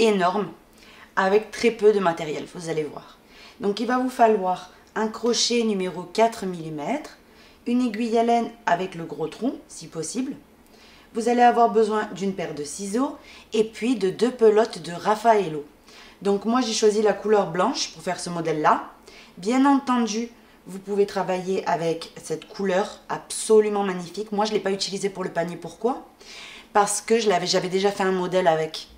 énorme, avec très peu de matériel, vous allez voir. Donc il va vous falloir un crochet numéro 4 mm, une aiguille à laine avec le gros tronc, si possible. Vous allez avoir besoin d'une paire de ciseaux et puis de deux pelotes de Raffaello. Donc moi j'ai choisi la couleur blanche pour faire ce modèle-là. Bien entendu, vous pouvez travailler avec cette couleur absolument magnifique. Moi je ne l'ai pas utilisée pour le panier. Pourquoi? Parce que j'avais déjà fait un modèle avec.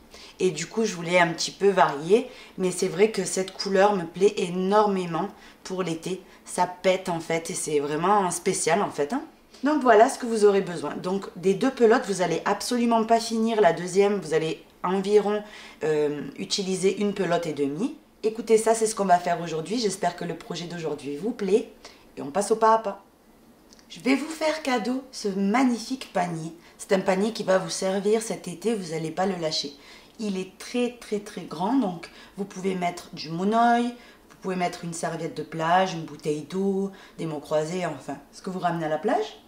Et du coup, je voulais un petit peu varier. Mais c'est vrai que cette couleur me plaît énormément pour l'été. Ça pète en fait et c'est vraiment spécial en fait. Hein. Donc voilà ce que vous aurez besoin. Donc des deux pelotes, vous allez absolument pas finir la deuxième. Vous allez environ euh, utiliser une pelote et demie. Écoutez, ça c'est ce qu'on va faire aujourd'hui. J'espère que le projet d'aujourd'hui vous plaît. Et on passe au pas à pas. Je vais vous faire cadeau ce magnifique panier. C'est un panier qui va vous servir cet été, vous n'allez pas le lâcher. Il est très très très grand, donc vous pouvez mettre du monoeil, vous pouvez mettre une serviette de plage, une bouteille d'eau, des mots croisés, enfin, ce que vous ramenez à la plage.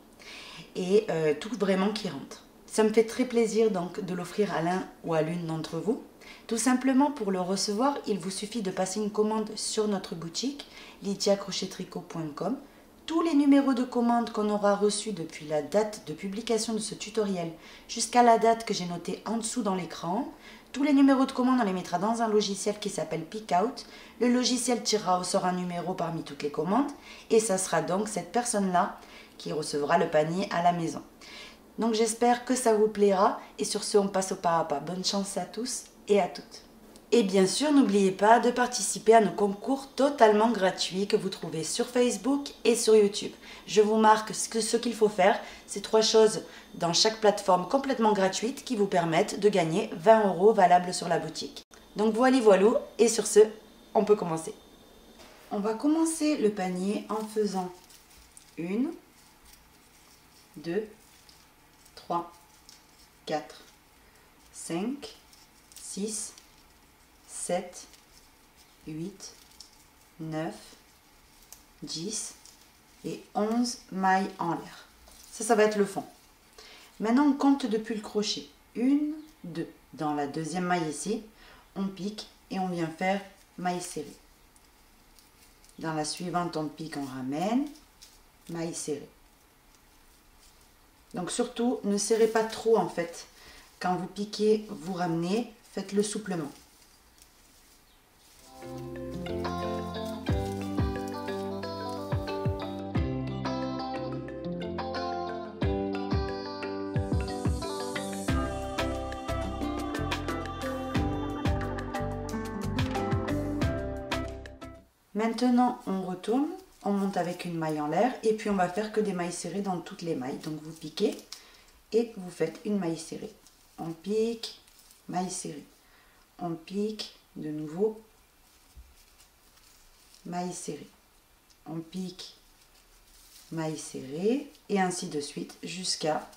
Et euh, tout vraiment qui rentre. Ça me fait très plaisir donc de l'offrir à l'un ou à l'une d'entre vous. Tout simplement pour le recevoir, il vous suffit de passer une commande sur notre boutique lydiacrochettricot.com tous les numéros de commande qu'on aura reçus depuis la date de publication de ce tutoriel jusqu'à la date que j'ai notée en dessous dans l'écran. Tous les numéros de commande, on les mettra dans un logiciel qui s'appelle Pickout. Le logiciel tirera au sort un numéro parmi toutes les commandes et ça sera donc cette personne-là qui recevra le panier à la maison. Donc j'espère que ça vous plaira et sur ce on passe au pas à pas. Bonne chance à tous et à toutes. Et bien sûr, n'oubliez pas de participer à nos concours totalement gratuits que vous trouvez sur Facebook et sur YouTube. Je vous marque ce qu'il faut faire, ces trois choses dans chaque plateforme complètement gratuite qui vous permettent de gagner 20 euros valables sur la boutique. Donc voilà, voilà, et sur ce, on peut commencer. On va commencer le panier en faisant une, deux, trois, quatre, cinq, six, 7, 8, 9, 10 et 11 mailles en l'air. Ça, ça va être le fond. Maintenant, on compte depuis le crochet. 1, 2. Dans la deuxième maille ici, on pique et on vient faire maille serrée. Dans la suivante, on pique, on ramène, maille serrée. Donc surtout, ne serrez pas trop en fait. Quand vous piquez, vous ramenez, faites-le souplement. Maintenant, on retourne, on monte avec une maille en l'air et puis on va faire que des mailles serrées dans toutes les mailles. Donc vous piquez et vous faites une maille serrée. On pique, maille serrée. On pique, de nouveau, maille serrée. On pique, maille serrée et ainsi de suite jusqu'à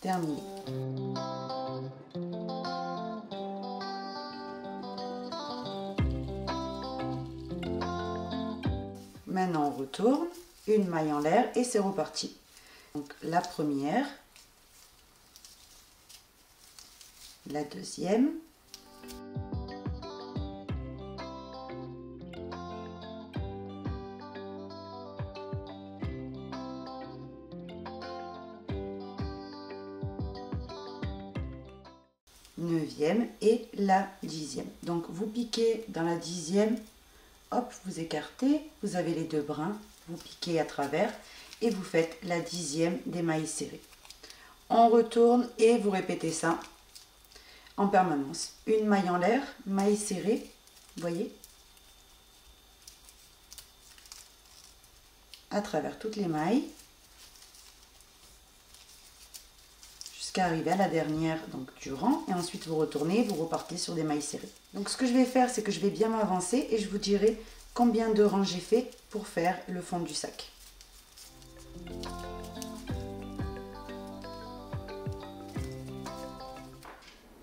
terminer. Maintenant, on retourne, une maille en l'air et c'est reparti. Donc la première, la deuxième, et la dixième. Donc vous piquez dans la dixième, hop, vous écartez, vous avez les deux brins, vous piquez à travers et vous faites la dixième des mailles serrées. On retourne et vous répétez ça en permanence. Une maille en l'air, maille serrée, voyez à travers toutes les mailles jusqu'à arriver à la dernière donc, du rang. Et ensuite, vous retournez, vous repartez sur des mailles serrées. Donc, ce que je vais faire, c'est que je vais bien m'avancer et je vous dirai combien de rangs j'ai fait pour faire le fond du sac.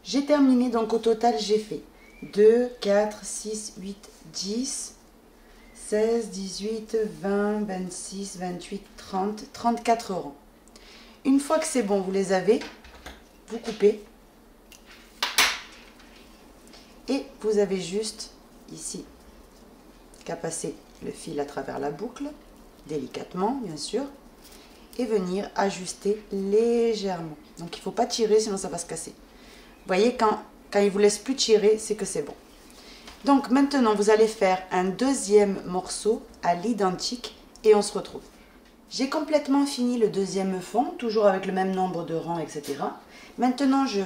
J'ai terminé, donc au total, j'ai fait 2, 4, 6, 8, 10, 16, 18, 20, 26, 28, 30, 34 rangs. Une fois que c'est bon, vous les avez, vous coupez Et vous avez juste ici qu'à passer le fil à travers la boucle, délicatement bien sûr, et venir ajuster légèrement. Donc il ne faut pas tirer sinon ça va se casser. Vous voyez quand, quand il vous laisse plus tirer, c'est que c'est bon. Donc maintenant vous allez faire un deuxième morceau à l'identique et on se retrouve. J'ai complètement fini le deuxième fond, toujours avec le même nombre de rangs, etc. Maintenant je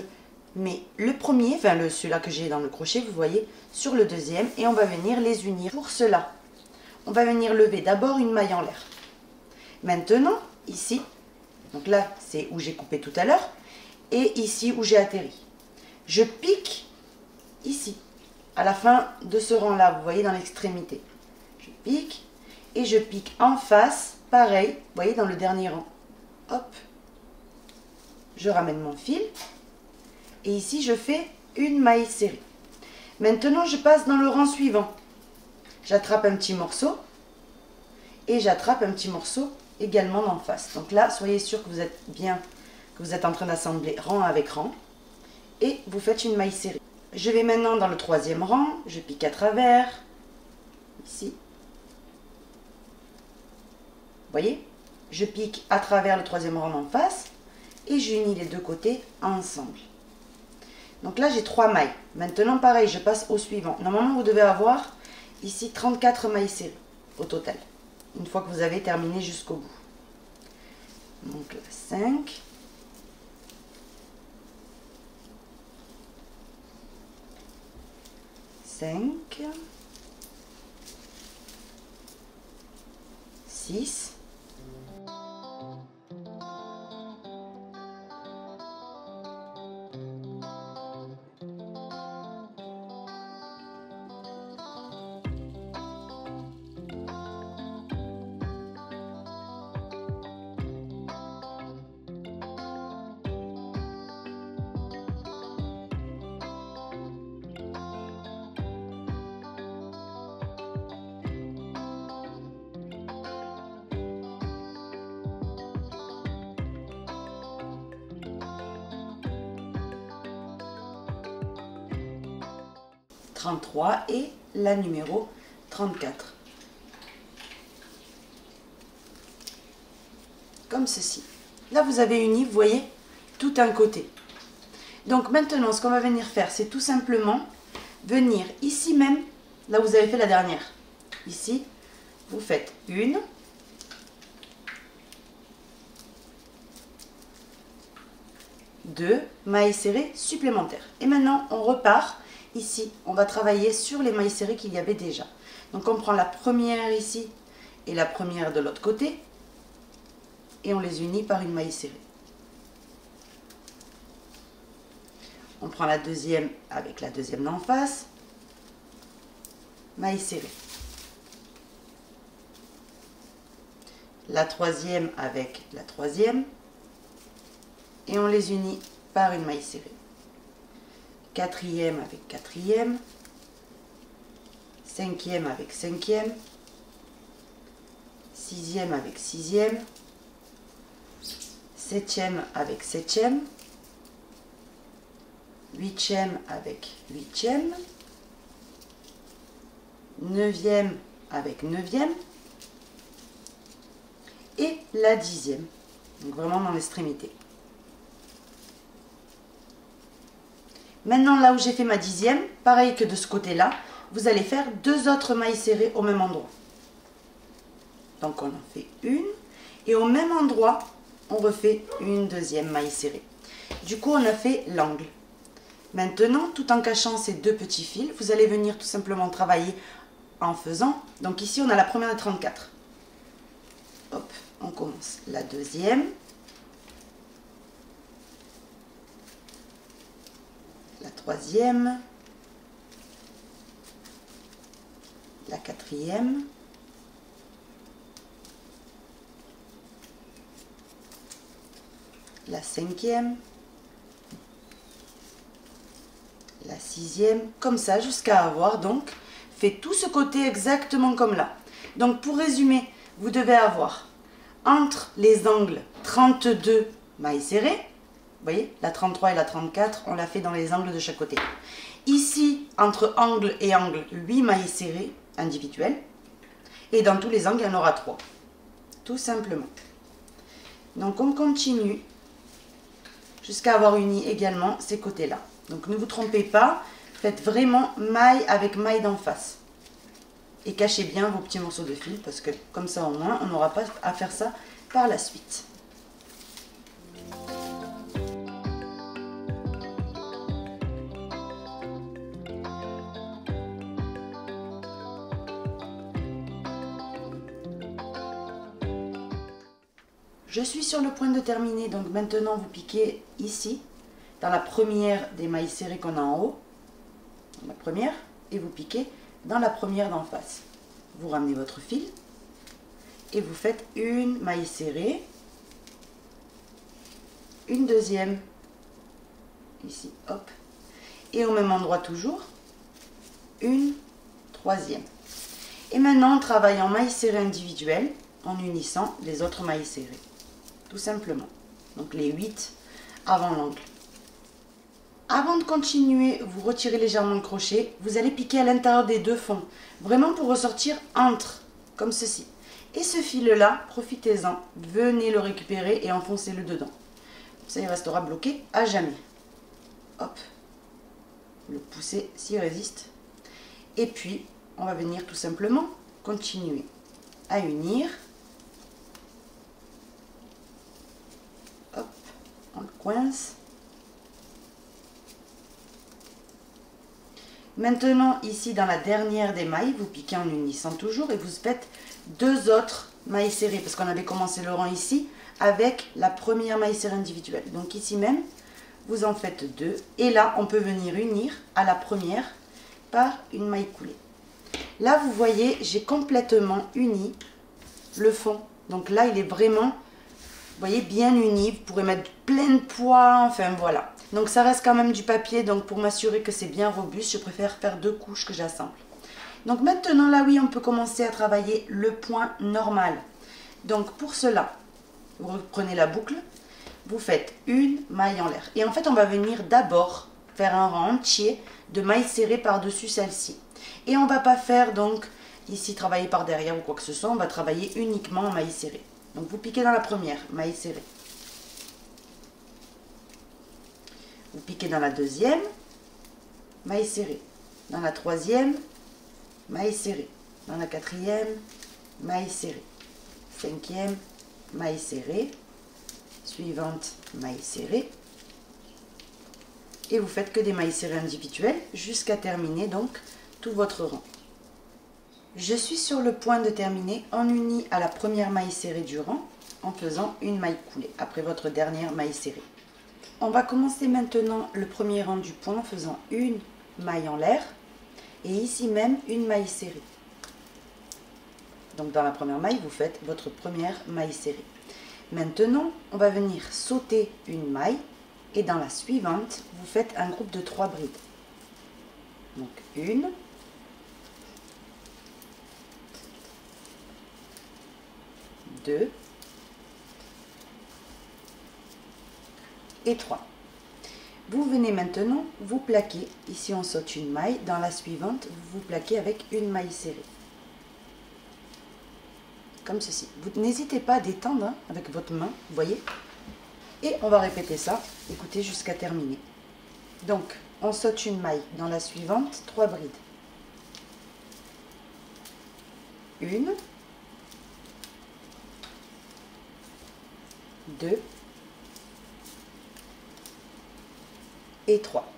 mets le premier, enfin celui-là que j'ai dans le crochet, vous voyez, sur le deuxième et on va venir les unir. Pour cela, on va venir lever d'abord une maille en l'air. Maintenant, ici, donc là c'est où j'ai coupé tout à l'heure, et ici où j'ai atterri. Je pique ici, à la fin de ce rang-là, vous voyez dans l'extrémité. Je pique et je pique en face, pareil, vous voyez dans le dernier rang. Hop, je ramène mon fil et ici je fais une maille serrée. Maintenant je passe dans le rang suivant. J'attrape un petit morceau et j'attrape un petit morceau également d'en face. Donc là, soyez sûr que vous êtes bien, que vous êtes en train d'assembler rang avec rang et vous faites une maille serrée. Je vais maintenant dans le troisième rang, je pique à travers, ici. Vous voyez? Je pique à travers le troisième rang en face et j'unis les deux côtés ensemble. Donc là, j'ai trois mailles. Maintenant, pareil, je passe au suivant. Normalement, vous devez avoir ici 34 mailles serrées au total. Une fois que vous avez terminé jusqu'au bout. Donc là, 5. 5, 6, 33 et la numéro 34. Comme ceci. Là, vous avez uni, vous voyez, tout un côté. Donc maintenant, ce qu'on va venir faire, c'est tout simplement venir ici même, là vous avez fait la dernière. Ici, vous faites une, deux mailles serrées supplémentaires. Et maintenant, on repart ici, on va travailler sur les mailles serrées qu'il y avait déjà. Donc on prend la première ici et la première de l'autre côté et on les unit par une maille serrée. On prend la deuxième avec la deuxième d'en face, maille serrée. La troisième avec la troisième et on les unit par une maille serrée quatrième avec quatrième, cinquième avec cinquième, sixième avec sixième, septième avec septième, huitième avec huitième, neuvième avec neuvième et la dixième. Donc vraiment dans l'extrémité. Maintenant, là où j'ai fait ma dixième, pareil que de ce côté-là, vous allez faire deux autres mailles serrées au même endroit. Donc, on en fait une. Et au même endroit, on refait une deuxième maille serrée. Du coup, on a fait l'angle. Maintenant, tout en cachant ces deux petits fils, vous allez venir tout simplement travailler en faisant. Donc ici, on a la première de 34. Hop, on commence la deuxième. Troisième, la quatrième, la cinquième, la sixième, comme ça jusqu'à avoir donc fait tout ce côté exactement comme là. Donc pour résumer, vous devez avoir entre les angles 32 mailles serrées, vous voyez, la 33 et la 34, on l'a fait dans les angles de chaque côté. Ici, entre angle et angle, 8 mailles serrées individuelles. Et dans tous les angles, il y en aura 3. Tout simplement. Donc on continue jusqu'à avoir uni également ces côtés-là. Donc ne vous trompez pas, faites vraiment maille avec maille d'en face. Et cachez bien vos petits morceaux de fil parce que comme ça au moins on n'aura pas à faire ça par la suite. Je suis sur le point de terminer, donc maintenant vous piquez ici, dans la première des mailles serrées qu'on a en haut, la première, et vous piquez dans la première d'en face. Vous ramenez votre fil et vous faites une maille serrée, une deuxième, ici, hop, et au même endroit toujours, une troisième. Et maintenant, on travaille en maille serrée individuelle en unissant les autres mailles serrées tout simplement. Donc les 8 avant l'angle. Avant de continuer, vous retirez légèrement le crochet. Vous allez piquer à l'intérieur des deux fonds. Vraiment pour ressortir entre, comme ceci. Et ce fil-là, profitez-en. Venez le récupérer et enfoncez-le dedans. Ça, il restera bloqué à jamais. Hop. Le pousser s'il résiste. Et puis, on va venir tout simplement continuer à unir on le coince. Maintenant, ici, dans la dernière des mailles, vous piquez en unissant toujours et vous faites deux autres mailles serrées, parce qu'on avait commencé le rang ici avec la première maille serrée individuelle. Donc ici même, vous en faites deux. Et là, on peut venir unir à la première par une maille coulée. Là, vous voyez, j'ai complètement uni le fond. Donc là, il est vraiment voyez, bien uni. Vous pourrez mettre plein de poids, enfin voilà. Donc ça reste quand même du papier, donc pour m'assurer que c'est bien robuste, je préfère faire deux couches que j'assemble. Donc maintenant, là oui, on peut commencer à travailler le point normal. Donc pour cela, vous reprenez la boucle, vous faites une maille en l'air. Et en fait, on va venir d'abord faire un rang entier de mailles serrées par-dessus celle-ci. Et on va pas faire donc ici travailler par derrière ou quoi que ce soit, on va travailler uniquement en mailles serrées. Donc vous piquez dans la première, maille serrée. Vous piquez dans la deuxième, maille serrée. Dans la troisième, maille serrée. Dans la quatrième, maille serrée. Cinquième, maille serrée. Suivante, maille serrée. Et vous faites que des mailles serrées individuelles jusqu'à terminer donc tout votre rang. Je suis sur le point de terminer en uni à la première maille serrée du rang en faisant une maille coulée après votre dernière maille serrée. On va commencer maintenant le premier rang du point en faisant une maille en l'air et ici même une maille serrée. Donc dans la première maille, vous faites votre première maille serrée. Maintenant, on va venir sauter une maille et dans la suivante, vous faites un groupe de trois brides. Donc une, 2 et 3. Vous venez maintenant, vous plaquer, ici on saute une maille, dans la suivante, vous vous plaquez avec une maille serrée. Comme ceci. Vous n'hésitez pas à détendre hein, avec votre main, vous voyez Et on va répéter ça, écoutez, jusqu'à terminer. Donc, on saute une maille, dans la suivante, trois brides. Une, 2 et 3,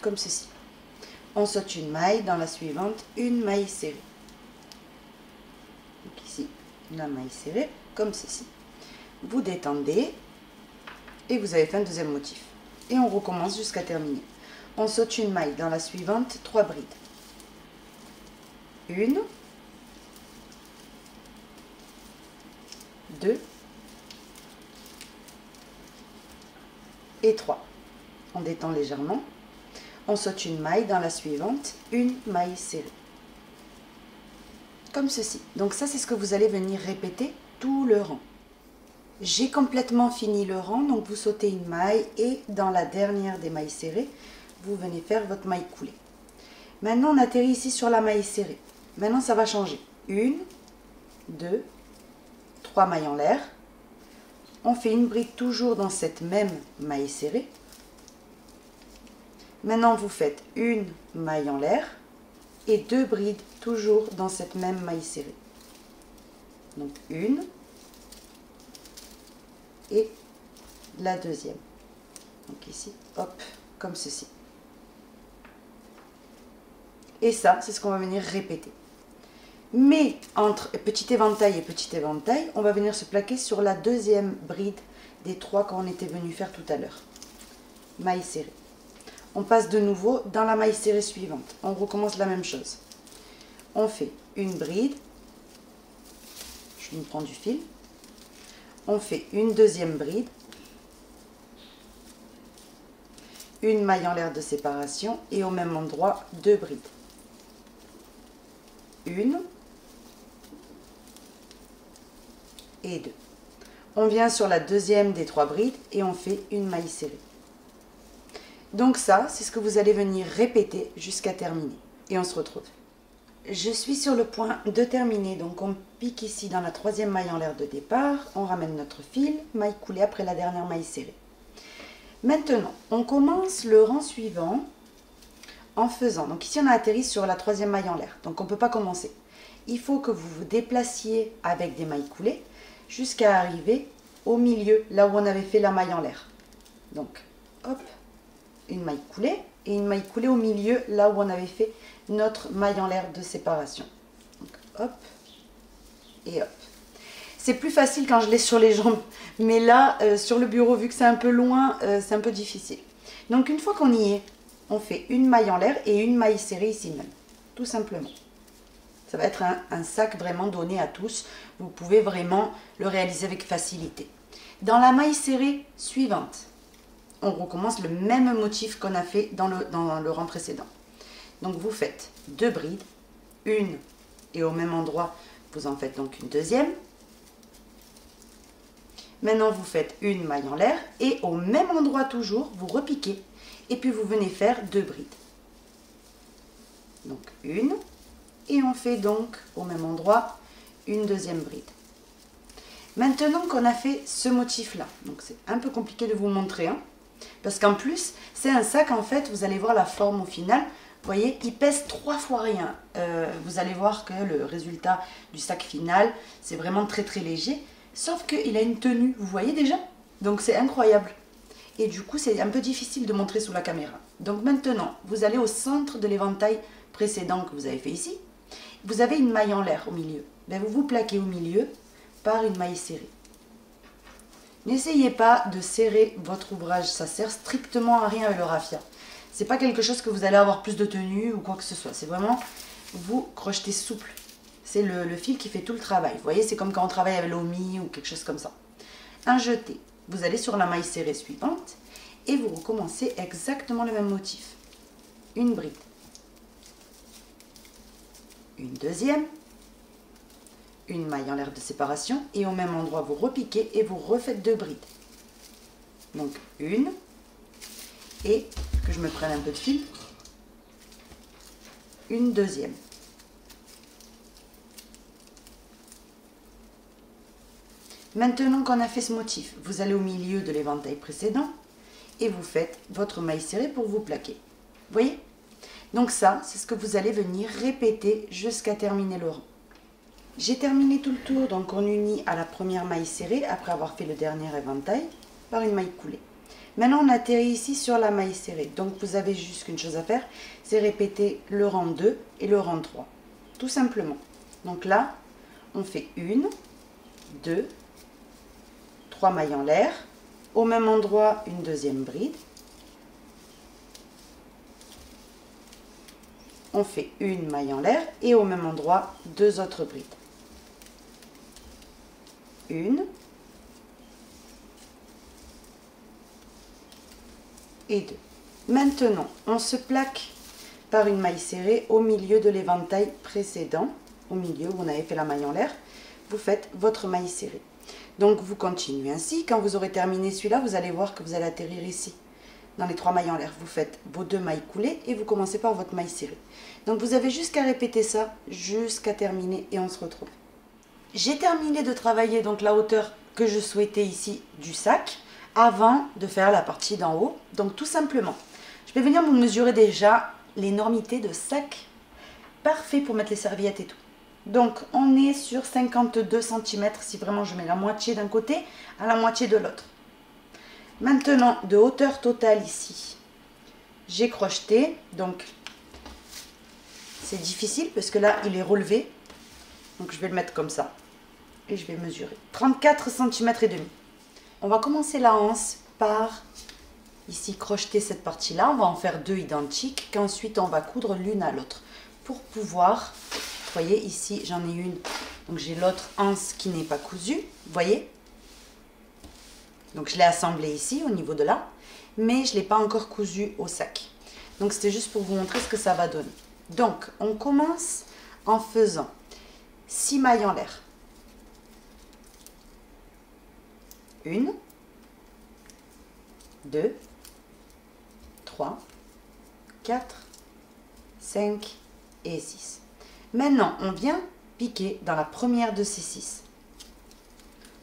comme ceci. On saute une maille, dans la suivante, une maille serrée. Donc ici, la maille serrée, comme ceci. Vous détendez et vous avez fait un deuxième motif. Et on recommence jusqu'à terminer. On saute une maille, dans la suivante, trois brides. Une, deux, et 3. On détend légèrement. On saute une maille dans la suivante, une maille serrée. Comme ceci. Donc ça, c'est ce que vous allez venir répéter tout le rang. J'ai complètement fini le rang, donc vous sautez une maille et dans la dernière des mailles serrées, vous venez faire votre maille coulée. Maintenant, on atterrit ici sur la maille serrée. Maintenant, ça va changer. Une, deux, trois mailles en l'air. On fait une bride toujours dans cette même maille serrée. Maintenant, vous faites une maille en l'air et deux brides toujours dans cette même maille serrée. Donc une et la deuxième. Donc ici, hop, comme ceci. Et ça, c'est ce qu'on va venir répéter. Mais entre petit éventail et petit éventail, on va venir se plaquer sur la deuxième bride des trois qu'on était venu faire tout à l'heure. Maille serrée. On passe de nouveau dans la maille serrée suivante. On recommence la même chose. On fait une bride. Je me prends du fil. On fait une deuxième bride. Une maille en l'air de séparation et au même endroit deux brides. Une et deux. On vient sur la deuxième des trois brides et on fait une maille serrée. Donc ça, c'est ce que vous allez venir répéter jusqu'à terminer. Et on se retrouve. Je suis sur le point de terminer, donc on pique ici dans la troisième maille en l'air de départ, on ramène notre fil, maille coulée après la dernière maille serrée. Maintenant, on commence le rang suivant en faisant, donc ici on a atterri sur la troisième maille en l'air, donc on ne peut pas commencer. Il faut que vous vous déplaciez avec des mailles coulées jusqu'à arriver au milieu, là où on avait fait la maille en l'air. Donc, hop, une maille coulée et une maille coulée au milieu, là où on avait fait notre maille en l'air de séparation. Donc, hop et hop. C'est plus facile quand je l'ai sur les jambes, mais là, euh, sur le bureau, vu que c'est un peu loin, euh, c'est un peu difficile. Donc, une fois qu'on y est, on fait une maille en l'air et une maille serrée ici même, tout simplement. Ça va être un, un, sac vraiment donné à tous. Vous pouvez vraiment le réaliser avec facilité. Dans la maille serrée suivante, on recommence le même motif qu'on a fait dans le, dans le rang précédent. Donc vous faites deux brides, une et au même endroit, vous en faites donc une deuxième. Maintenant, vous faites une maille en l'air et au même endroit toujours, vous repiquez et puis vous venez faire deux brides. Donc une et on fait donc au même endroit une deuxième bride. Maintenant qu'on a fait ce motif là, donc c'est un peu compliqué de vous montrer, hein, parce qu'en plus, c'est un sac, en fait, vous allez voir la forme au final. Vous voyez, il pèse trois fois rien. Euh, vous allez voir que le résultat du sac final, c'est vraiment très très léger. Sauf qu'il a une tenue, vous voyez déjà? Donc c'est incroyable. Et du coup, c'est un peu difficile de montrer sous la caméra. Donc maintenant, vous allez au centre de l'éventail précédent que vous avez fait ici. Vous avez une maille en l'air au milieu. Ben, vous vous plaquez au milieu par une maille serrée. N'essayez pas de serrer votre ouvrage, ça sert strictement à rien avec le raffia. C'est pas quelque chose que vous allez avoir plus de tenue ou quoi que ce soit. C'est vraiment, vous crochetez souple. C'est le, fil qui fait tout le travail. Vous voyez, c'est comme quand on travaille avec l'omi ou quelque chose comme ça. Un jeté. Vous allez sur la maille serrée suivante et vous recommencez exactement le même motif. Une bride. Une deuxième une maille en l'air de séparation et au même endroit vous repiquez et vous refaites deux brides. Donc une et que je me prenne un peu de fil, une deuxième. Maintenant qu'on a fait ce motif, vous allez au milieu de l'éventail précédent et vous faites votre maille serrée pour vous plaquer. Voyez? Donc ça, c'est ce que vous allez venir répéter jusqu'à terminer le rang. J'ai terminé tout le tour, donc on unit à la première maille serrée, après avoir fait le dernier éventail, par une maille coulée. Maintenant, on atterrit ici sur la maille serrée. Donc, vous avez juste qu'une chose à faire, c'est répéter le rang 2 et le rang 3. Tout simplement. Donc là, on fait une, deux, trois mailles en l'air. Au même endroit, une deuxième bride. On fait une maille en l'air et au même endroit, deux autres brides une et deux. Maintenant, on se plaque par une maille serrée au milieu de l'éventail précédent, au milieu où on avait fait la maille en l'air, vous faites votre maille serrée. Donc vous continuez ainsi, quand vous aurez terminé celui-là, vous allez voir que vous allez atterrir ici. Dans les trois mailles en l'air, vous faites vos deux mailles coulées et vous commencez par votre maille serrée. Donc vous avez jusqu'à répéter ça jusqu'à terminer et on se retrouve. J'ai terminé de travailler donc la hauteur que je souhaitais ici du sac avant de faire la partie d'en haut. Donc tout simplement, je vais venir me mesurer déjà l'énormité de sac parfait pour mettre les serviettes et tout. Donc on est sur 52 cm si vraiment je mets la moitié d'un côté à la moitié de l'autre. Maintenant, de hauteur totale ici, j'ai crocheté. Donc, c'est difficile parce que là, il est relevé. Donc, je vais le mettre comme ça. Et je vais mesurer. 34 cm et demi. On va commencer la hanse par ici crocheter cette partie-là. On va en faire deux identiques qu'ensuite on va coudre l'une à l'autre pour pouvoir, vous voyez ici j'en ai une, donc j'ai l'autre hanse qui n'est pas cousue, vous voyez donc je l'ai assemblé ici au niveau de là, mais je ne l'ai pas encore cousu au sac. Donc c'était juste pour vous montrer ce que ça va donner. Donc on commence en faisant 6 mailles en l'air. Une, deux, trois, quatre, cinq et six. Maintenant, on vient piquer dans la première de ces six.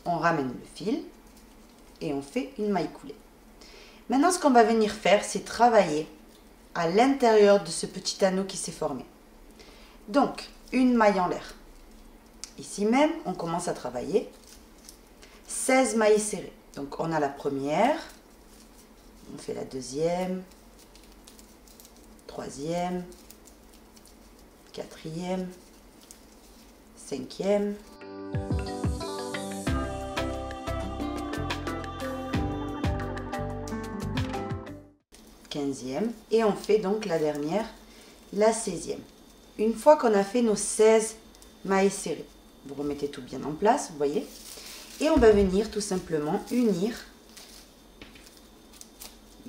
On ramène le fil, et on fait une maille coulée. Maintenant, ce qu'on va venir faire, c'est travailler à l'intérieur de ce petit anneau qui s'est formé. Donc, une maille en l'air. Ici même, on commence à travailler 16 mailles serrées. Donc, on a la première, on fait la deuxième, troisième, quatrième, cinquième, 15e et on fait donc la dernière, la 16e. Une fois qu'on a fait nos 16 mailles serrées, vous remettez tout bien en place, vous voyez, et on va venir tout simplement unir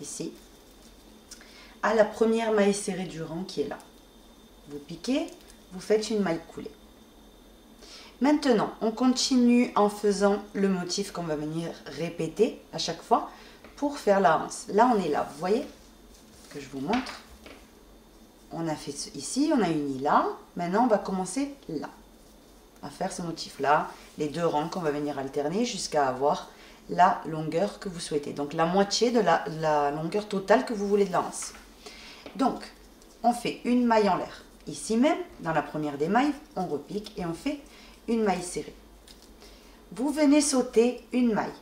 ici à la première maille serrée du rang qui est là. Vous piquez, vous faites une maille coulée. Maintenant, on continue en faisant le motif qu'on va venir répéter à chaque fois pour faire la hanse. Là, on est là, vous voyez que je vous montre. On a fait ici, on a uni là. Maintenant, on va commencer là. À faire ce motif-là. Les deux rangs qu'on va venir alterner jusqu'à avoir la longueur que vous souhaitez. Donc, la moitié de la, longueur totale que vous voulez de la. Donc, on fait une maille en l'air. Ici même, dans la première des mailles, on repique et on fait une maille serrée. Vous venez sauter une maille.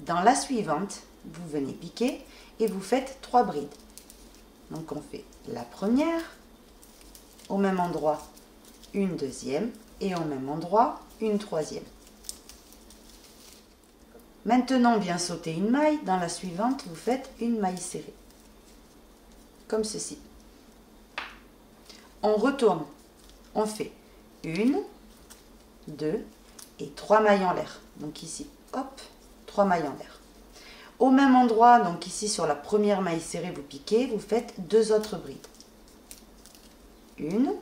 Dans la suivante, vous venez piquer et vous faites trois brides. Donc on fait la première, au même endroit une deuxième et au même endroit une troisième. Maintenant, vient sauter une maille. Dans la suivante, vous faites une maille serrée. Comme ceci. On retourne. On fait une, deux et trois mailles en l'air. Donc ici, hop, trois mailles en l'air. Au même endroit, donc ici sur la première maille serrée, vous piquez, vous faites deux autres brides. Une,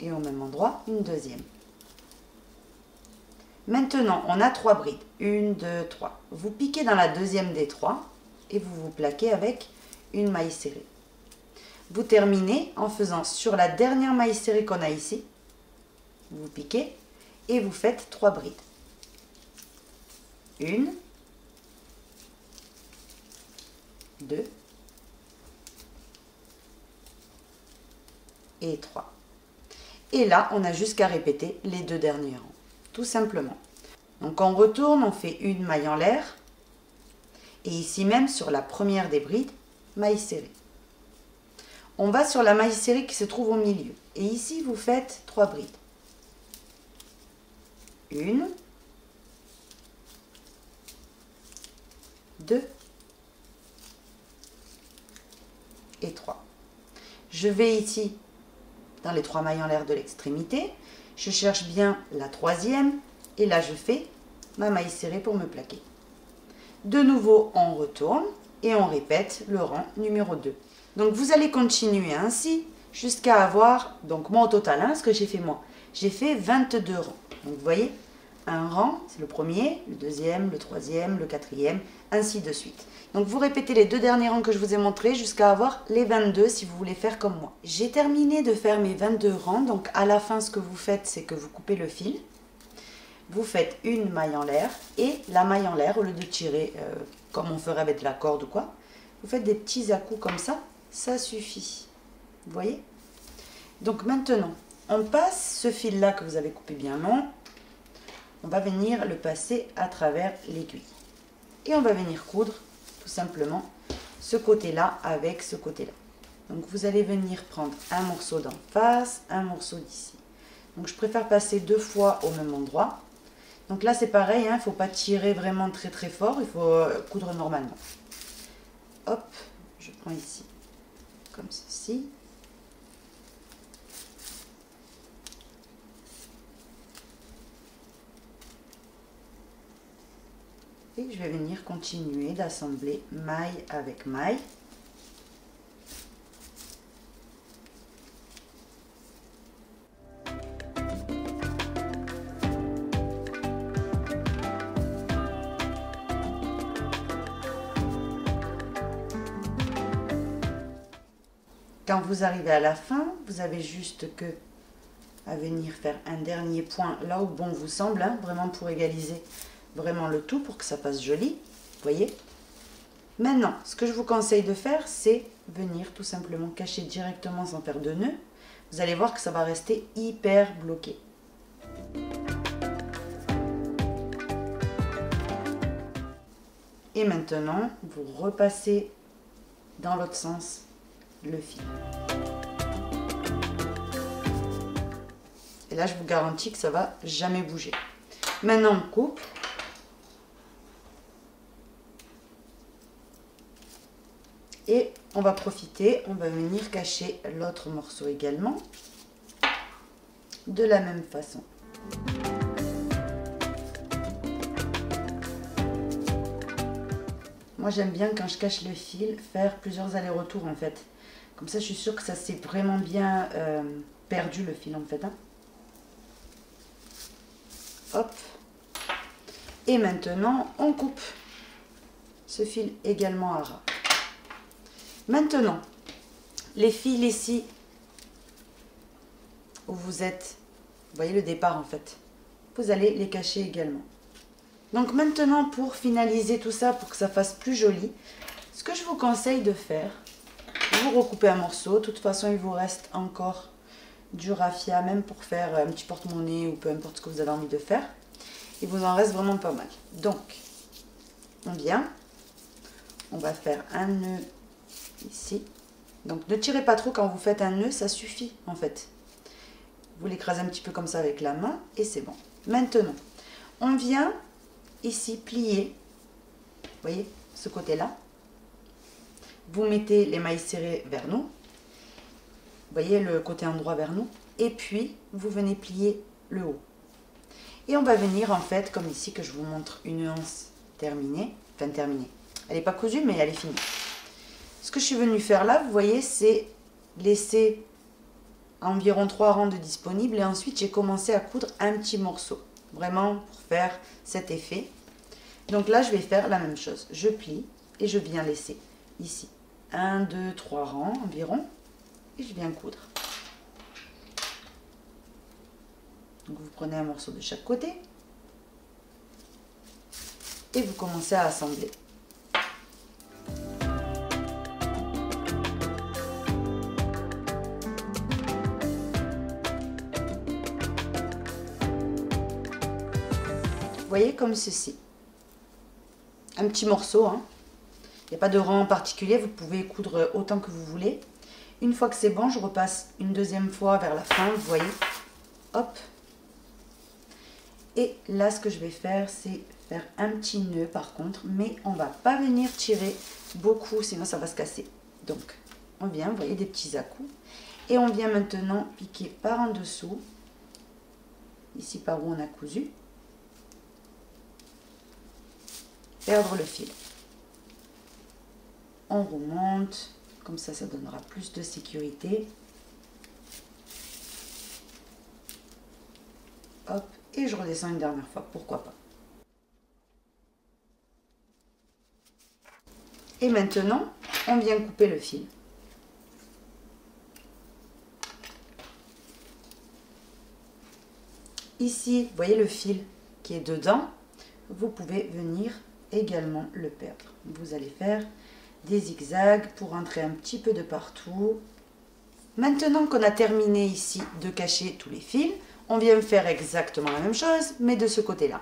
et au même endroit, une deuxième. Maintenant, on a trois brides. Une, deux, trois. Vous piquez dans la deuxième des trois et vous vous plaquez avec une maille serrée. Vous terminez en faisant sur la dernière maille serrée qu'on a ici, vous piquez et vous faites trois brides. Une, 2 et 3. Et là, on a jusqu'à répéter les deux derniers rangs, tout simplement. Donc on retourne, on fait une maille en l'air, et ici même sur la première des brides, maille serrée. On va sur la maille serrée qui se trouve au milieu, et ici vous faites trois brides. Une, deux 3. Je vais ici dans les trois mailles en l'air de l'extrémité. Je cherche bien la troisième et là je fais ma maille serrée pour me plaquer. De nouveau, on retourne et on répète le rang numéro 2. Donc vous allez continuer ainsi jusqu'à avoir, donc moi au total, hein, ce que j'ai fait moi, j'ai fait 22 rangs. Donc vous voyez, un rang, c'est le premier, le deuxième, le troisième, le quatrième, ainsi de suite. Donc vous répétez les deux derniers rangs que je vous ai montrés jusqu'à avoir les 22 si vous voulez faire comme moi. J'ai terminé de faire mes 22 rangs, donc à la fin ce que vous faites c'est que vous coupez le fil. Vous faites une maille en l'air et la maille en l'air, au lieu de tirer euh, comme on ferait avec de la corde ou quoi, vous faites des petits à-coups comme ça, ça suffit. Vous voyez? Donc maintenant, on passe ce fil-là que vous avez coupé bien long, on va venir le passer à travers l'aiguille. Et on va venir coudre tout simplement ce côté-là avec ce côté-là. Donc vous allez venir prendre un morceau d'en face, un morceau d'ici. Donc je préfère passer deux fois au même endroit. Donc là c'est pareil, il hein, ne faut pas tirer vraiment très très fort, il faut euh, coudre normalement. Hop, je prends ici comme ceci. Je vais venir continuer d'assembler maille avec maille. Quand vous arrivez à la fin, vous avez juste que à venir faire un dernier point là où bon vous semble, hein, vraiment pour égaliser vraiment le tout pour que ça passe joli. voyez Maintenant, ce que je vous conseille de faire, c'est venir tout simplement cacher directement sans faire de nœud. Vous allez voir que ça va rester hyper bloqué. Et maintenant, vous repassez dans l'autre sens le fil. Et là, je vous garantis que ça va jamais bouger. Maintenant, on coupe. Et on va profiter, on va venir cacher l'autre morceau également de la même façon. Moi j'aime bien quand je cache le fil faire plusieurs allers-retours en fait. Comme ça je suis sûre que ça s'est vraiment bien euh, perdu le fil en fait. Hein. Hop. Et maintenant on coupe ce fil également à ras. Maintenant, les fils ici, où vous êtes, vous voyez le départ en fait, vous allez les cacher également. Donc maintenant, pour finaliser tout ça, pour que ça fasse plus joli, ce que je vous conseille de faire, vous recoupez un morceau. De toute façon, il vous reste encore du raffia, même pour faire un petit porte-monnaie ou peu importe ce que vous avez envie de faire. Il vous en reste vraiment pas mal. Donc, on vient, on va faire un nœud ici. Donc ne tirez pas trop quand vous faites un nœud, ça suffit en fait. Vous l'écrasez un petit peu comme ça avec la main et c'est bon. Maintenant, on vient ici plier, vous voyez, ce côté-là. Vous mettez les mailles serrées vers nous. Vous voyez le côté endroit vers nous. Et puis, vous venez plier le haut. Et on va venir en fait, comme ici que je vous montre une nuance terminée, enfin terminée. Elle n'est pas cousue, mais elle est finie. Ce que je suis venue faire là, vous voyez, c'est laisser environ trois rangs de disponibles et ensuite j'ai commencé à coudre un petit morceau, vraiment pour faire cet effet. Donc là, je vais faire la même chose. Je plie et je viens laisser ici un, deux, trois rangs environ et je viens coudre. Donc vous prenez un morceau de chaque côté et vous commencez à assembler. Voyez, comme ceci. Un petit morceau, hein. il n'y a pas de rang particulier, vous pouvez coudre autant que vous voulez. Une fois que c'est bon, je repasse une deuxième fois vers la fin, vous voyez. Hop. Et là, ce que je vais faire, c'est faire un petit nœud par contre, mais on va pas venir tirer beaucoup, sinon ça va se casser. Donc, on vient, vous voyez, des petits à-coups. Et on vient maintenant piquer par en dessous, ici par où on a cousu. Perdre le fil. On remonte, comme ça, ça donnera plus de sécurité. Hop, et je redescends une dernière fois, pourquoi pas. Et maintenant, on vient couper le fil. Ici, voyez le fil qui est dedans, vous pouvez venir également le perdre. Vous allez faire des zigzags pour entrer un petit peu de partout. Maintenant qu'on a terminé ici de cacher tous les fils, on vient faire exactement la même chose, mais de ce côté-là.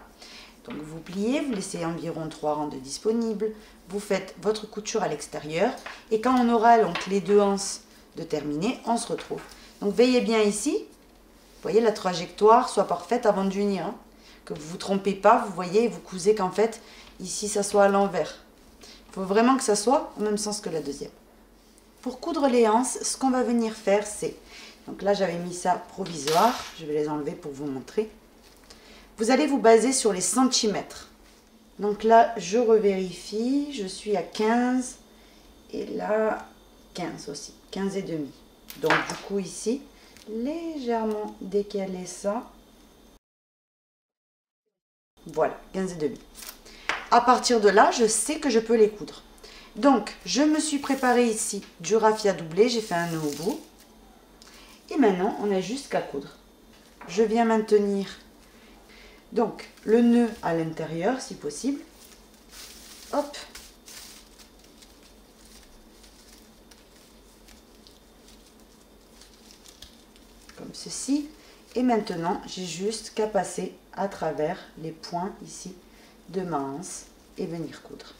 Donc vous pliez, vous laissez environ 3 rangs de disponibles, vous faites votre couture à l'extérieur, et quand on aura donc les deux anses de terminer, on se retrouve. Donc veillez bien ici, vous voyez la trajectoire soit parfaite avant d'unir. Hein. Que vous ne vous trompez pas, vous voyez, vous cousez qu'en fait, ici ça soit à l'envers. Il faut vraiment que ça soit au même sens que la deuxième. Pour coudre les anses, ce qu'on va venir faire, c'est... Donc là, j'avais mis ça provisoire. Je vais les enlever pour vous montrer. Vous allez vous baser sur les centimètres. Donc là, je revérifie. Je suis à 15. Et là, 15 aussi. 15 et demi. Donc du coup, ici, légèrement décaler ça. Voilà, 15 et demi. À partir de là, je sais que je peux les coudre. Donc, je me suis préparé ici du raffia doublé, j'ai fait un nœud au bout. Et maintenant, on a juste qu'à coudre. Je viens maintenir donc le nœud à l'intérieur si possible. Hop, comme ceci. Et maintenant, j'ai juste qu'à passer à travers les points ici de ma anse et venir coudre.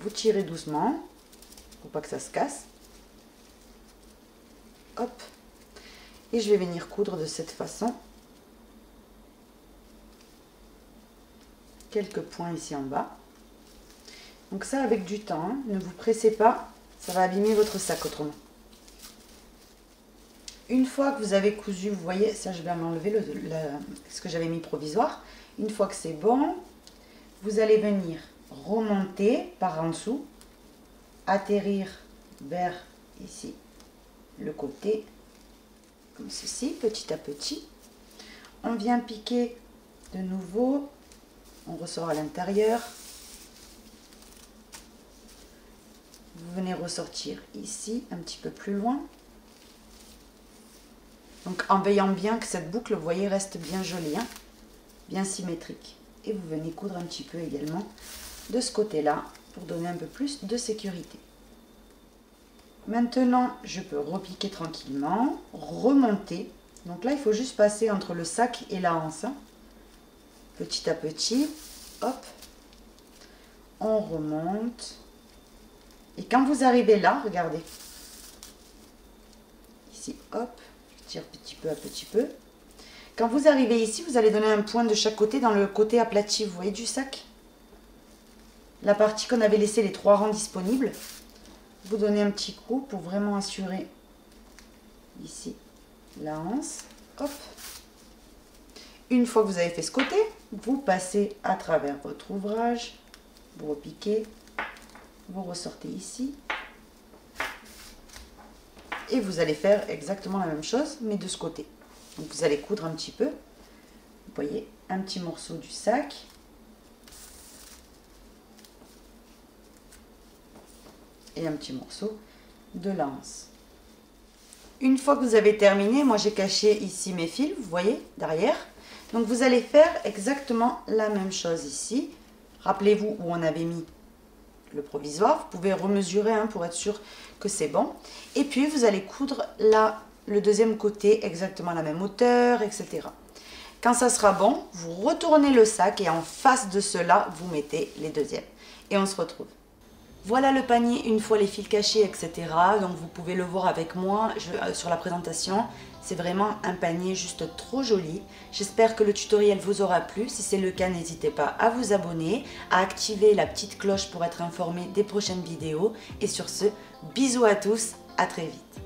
Vous tirez doucement pour pas que ça se casse. Hop. Et je vais venir coudre de cette façon. Quelques points ici en bas. Donc ça avec du temps, hein. ne vous pressez pas ça va abîmer votre sac autrement. Une fois que vous avez cousu, vous voyez, ça je vais m'enlever le, ce que j'avais mis provisoire. Une fois que c'est bon, vous allez venir remonter par en dessous, atterrir vers ici le côté, comme ceci, petit à petit. On vient piquer de nouveau, on ressort à l'intérieur, vous venez ressortir ici, un petit peu plus loin. Donc en veillant bien que cette boucle, vous voyez, reste bien jolie, hein, bien symétrique. Et vous venez coudre un petit peu également de ce côté-là pour donner un peu plus de sécurité. Maintenant, je peux repiquer tranquillement, remonter. Donc là, il faut juste passer entre le sac et la hanse. Hein. Petit à petit, hop, on remonte. Et quand vous arrivez là, regardez. Ici, hop, petit peu à petit peu. Quand vous arrivez ici, vous allez donner un point de chaque côté dans le côté aplati, vous voyez, du sac? La partie qu'on avait laissé les trois rangs disponibles. Vous donnez un petit coup pour vraiment assurer ici la hanse. Une fois que vous avez fait ce côté, vous passez à travers votre ouvrage, vous repiquez, vous ressortez ici et vous allez faire exactement la même chose mais de ce côté. Donc vous allez coudre un petit peu. Vous voyez un petit morceau du sac. Et un petit morceau de lance une fois que vous avez terminé moi j'ai caché ici mes fils vous voyez derrière. Donc vous allez faire exactement la même chose ici. Rappelez-vous où on avait mis le provisoire. Vous pouvez remesurer hein, pour être sûr c'est bon. Et puis, vous allez coudre là, le deuxième côté, exactement la même hauteur, etc. Quand ça sera bon, vous retournez le sac et en face de cela, vous mettez les deuxièmes. Et on se retrouve. Voilà le panier une fois les fils cachés, etc. Donc vous pouvez le voir avec moi euh, sur la présentation. C'est vraiment un panier juste trop joli. J'espère que le tutoriel vous aura plu. Si c'est le cas, n'hésitez pas à vous abonner, à activer la petite cloche pour être informé des prochaines vidéos. Et sur ce, bisous à tous, à très vite.